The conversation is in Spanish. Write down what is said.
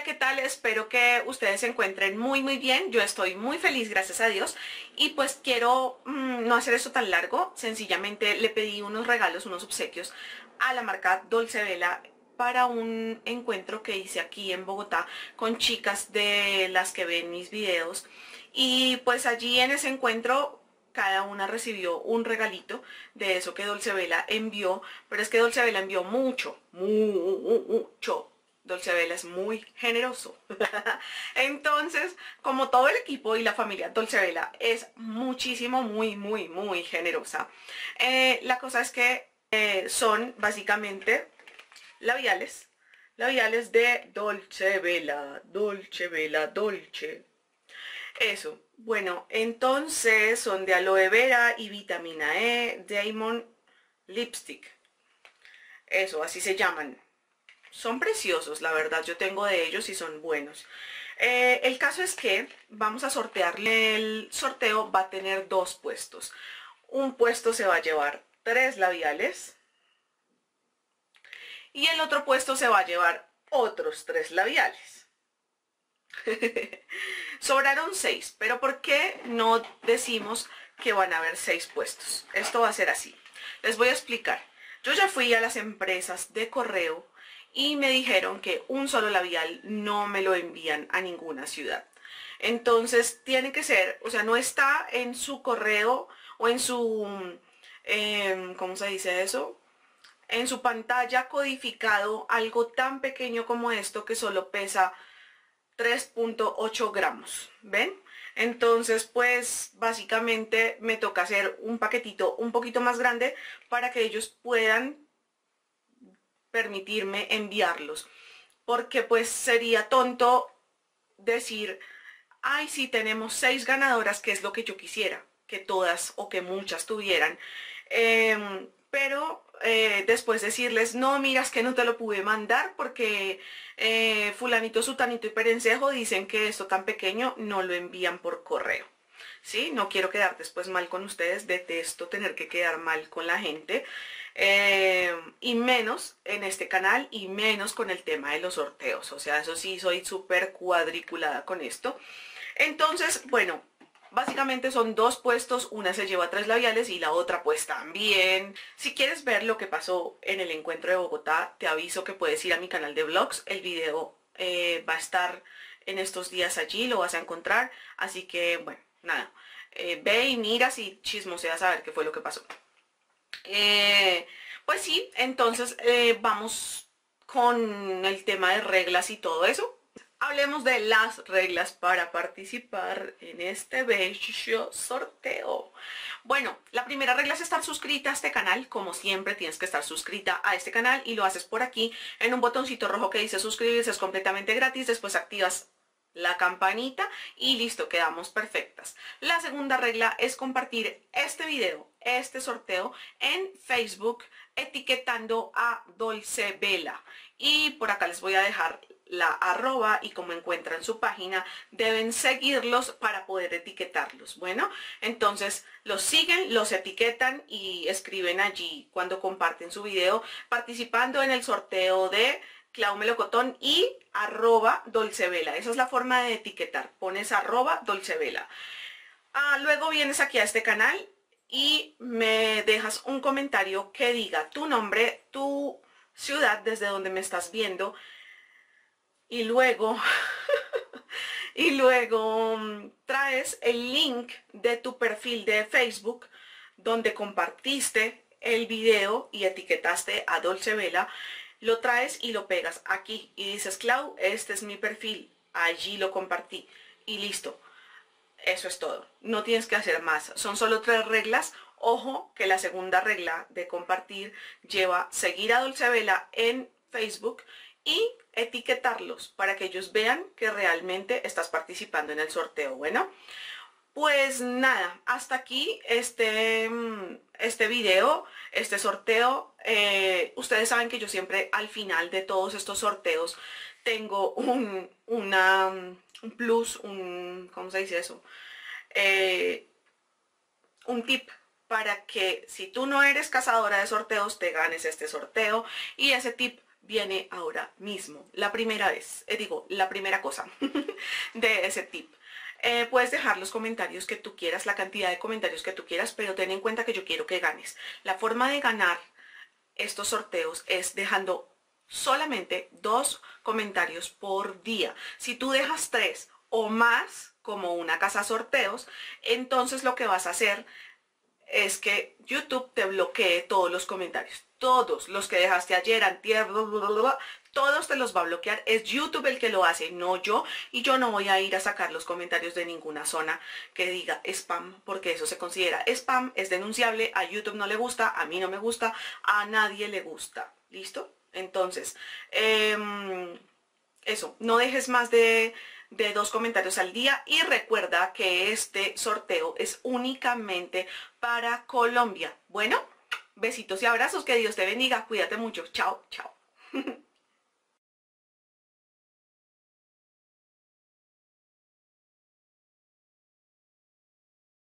Hola, ¿qué tal? Espero que ustedes se encuentren muy muy bien. Yo estoy muy feliz, gracias a Dios. Y pues quiero mm, no hacer esto tan largo. Sencillamente le pedí unos regalos, unos obsequios a la marca Dolce Vela para un encuentro que hice aquí en Bogotá con chicas de las que ven mis videos. Y pues allí en ese encuentro cada una recibió un regalito de eso que Dolce Vela envió, pero es que Dolce Vela envió mucho, mucho, Dolce Vela es muy generoso. Entonces, como todo el equipo y la familia Dolce Vela es muchísimo, muy, muy, muy generosa. Eh, la cosa es que eh, son básicamente labiales. Labiales de Dolce Vela, Dolce Vela, Dolce. Eso. Bueno, entonces son de aloe vera y vitamina E, Diamond Lipstick. Eso, así se llaman son preciosos, la verdad, yo tengo de ellos y son buenos. Eh, el caso es que vamos a sortearle, el sorteo va a tener dos puestos. Un puesto se va a llevar tres labiales y el otro puesto se va a llevar otros tres labiales. Sobraron seis, pero ¿por qué no decimos que van a haber seis puestos? Esto va a ser así. Les voy a explicar. Yo ya fui a las empresas de correo y me dijeron que un solo labial no me lo envían a ninguna ciudad. Entonces tiene que ser, o sea, no está en su correo o en su, em, ¿cómo se dice eso? En su pantalla codificado algo tan pequeño como esto que solo pesa 3.8 gramos, ¿ven? Entonces, pues básicamente me toca hacer un paquetito un poquito más grande para que ellos puedan permitirme enviarlos. Porque pues sería tonto decir, ay, sí, tenemos seis ganadoras, que es lo que yo quisiera, que todas o que muchas tuvieran. Em, pero eh, después decirles, no, miras que no te lo pude mandar porque eh, fulanito, sutanito y perencejo dicen que esto tan pequeño no lo envían por correo. ¿Sí? No quiero quedar después mal con ustedes, detesto tener que quedar mal con la gente. Eh, y menos en este canal y menos con el tema de los sorteos. O sea, eso sí, soy súper cuadriculada con esto. Entonces, bueno, básicamente son dos puestos, una se lleva tres labiales y la otra pues también. Si quieres ver lo que pasó en el encuentro de Bogotá, te aviso que puedes ir a mi canal de vlogs. El video eh, va a estar en estos días allí, lo vas a encontrar. Así que, bueno, nada. Eh, ve y mira si chismoseas a ver qué fue lo que pasó. Eh, pues sí, entonces eh, vamos con el tema de reglas y todo eso. Hablemos de las reglas para participar en este bello sorteo. Bueno, la primera regla es estar suscrita a este canal. Como siempre, tienes que estar suscrita a este canal y lo haces por aquí en un botoncito rojo que dice suscribirse. Es completamente gratis. Después activas la campanita y listo, quedamos perfectas. La segunda regla es compartir este video, este sorteo en Facebook etiquetando a Dolce Vela. Y por acá les voy a dejar la arroba y como encuentran su página deben seguirlos para poder etiquetarlos. Bueno, entonces los siguen, los etiquetan y escriben allí cuando comparten su video participando en el sorteo de Clau Melocotón y arroba Dolcevela. Esa es la forma de etiquetar. Pones arroba Dolcevela. Ah, luego vienes aquí a este canal y me dejas un comentario que diga tu nombre, tu ciudad desde donde me estás viendo. Y luego y luego mm, traes el link de tu perfil de Facebook donde compartiste el video y etiquetaste a Dolce Vela. Lo traes y lo pegas aquí y dices, Clau, este es mi perfil, allí lo compartí y listo. Eso es todo. No tienes que hacer más. Son solo tres reglas. Ojo que la segunda regla de compartir lleva seguir a Dulce Vela en Facebook y etiquetarlos para que ellos vean que realmente estás participando en el sorteo. Bueno, pues nada, hasta aquí este, mm, este video, este sorteo. Eh, ustedes saben que yo siempre al final de todos estos sorteos tengo un, una, un plus, un, ¿cómo se dice eso? Eh, un tip para que si tú no eres cazadora de sorteos te ganes este sorteo y ese tip viene ahora mismo. La primera vez, eh, digo, la primera cosa de ese tip. Eh, puedes dejar los comentarios que tú quieras, la cantidad de comentarios que tú quieras, pero ten en cuenta que yo quiero que ganes. La forma de ganar estos sorteos es dejando solamente dos comentarios por día. Si tú dejas tres o más, como una casa sorteos, entonces lo que vas a hacer es que YouTube te bloquee todos los comentarios. Todos los que dejaste ayer, antier, todos te los va a bloquear. Es YouTube el que lo hace, no yo. Y yo no voy a ir a sacar los comentarios de ninguna zona que diga spam, porque eso se considera spam, es denunciable. A YouTube no le gusta, a mí no me gusta, a nadie le gusta. ¿Listo? Entonces, em, eso, no dejes más de de dos comentarios al día y recuerda que este sorteo es únicamente para Colombia. Bueno, besitos y abrazos, que Dios te bendiga, cuídate mucho, chao, chao.